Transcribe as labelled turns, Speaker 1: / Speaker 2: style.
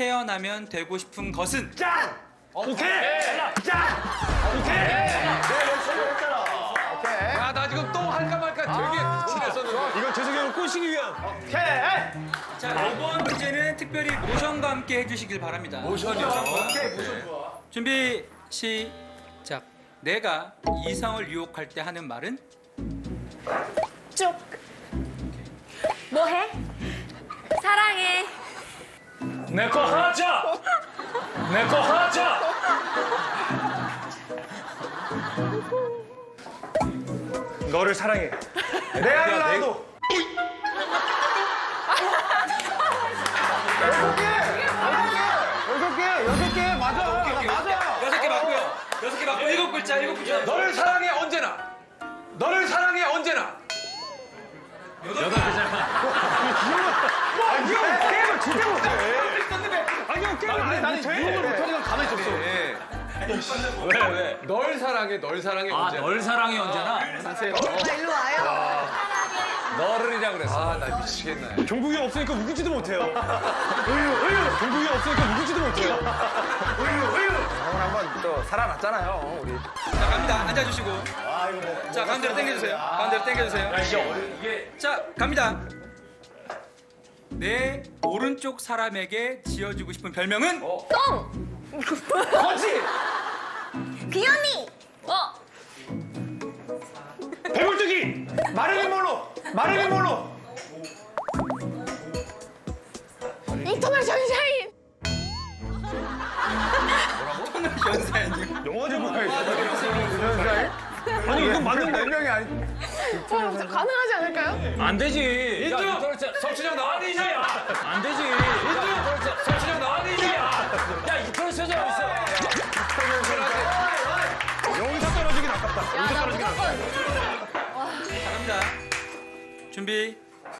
Speaker 1: 태어나면 되고 싶은 것은
Speaker 2: 짱! 오케이! 짱! 오케이!
Speaker 3: 야, 나 지금 또 할까 말까 되게 미치겠었는데.
Speaker 2: 이건 재석이 형을 꼬시기 위한.
Speaker 1: 자 이번 문제는 특별히 모션과 함께 해주시길 바랍니다.
Speaker 3: 모션이요.
Speaker 1: 준비 시작. 내가 이성을 유혹할 때 하는 말은
Speaker 2: 내 거 하자! 내 거 하자! 너를 사랑해. 내 아이 나도.
Speaker 4: 여섯 개, 여섯 개 맞아. 맞아.
Speaker 1: 여섯 개 맞고요. 여섯 개 맞고 일곱 글자 일곱 글자.
Speaker 3: 너를 사랑해 언제나. 너를 사랑해 언제나.
Speaker 2: 게임을 왜, 왜?
Speaker 3: 널 사랑해 널 사랑해
Speaker 2: 아,
Speaker 3: 언제나.
Speaker 2: 널 사랑해 언제나?
Speaker 5: 아, 일로 와요.
Speaker 3: 너를이라 그랬어. 아, 나 미치겠네.
Speaker 2: 종국이 형 없으니까 우기지도 못해요. 으유, 으유. 종국이 형 없으니까 우기지도 못해요.
Speaker 4: 형은 한번 또 살아났잖아요, 우리.
Speaker 1: 자 갑니다. 앉아주시고. 자 가운데로 당겨주세요. 가운데로 당겨주세요. 자 갑니다. 내 오른쪽 사람에게 지어주고 싶은 별명은
Speaker 5: 똥.
Speaker 2: 거지!
Speaker 5: 귀요미. 어.
Speaker 2: 배불뚝이! 마르린 몰로! 마르린 몰로!
Speaker 5: 인터넷 전샤인.
Speaker 1: 연사님.
Speaker 2: 영화 제목이 아니, 이건 맞는데?
Speaker 4: 명이 아니.
Speaker 5: 가능하지 않을까요?
Speaker 2: 안 되지.
Speaker 3: 인정! 성춘형 나왔니 이제?
Speaker 2: 안 되지.
Speaker 3: 인정!
Speaker 1: 준비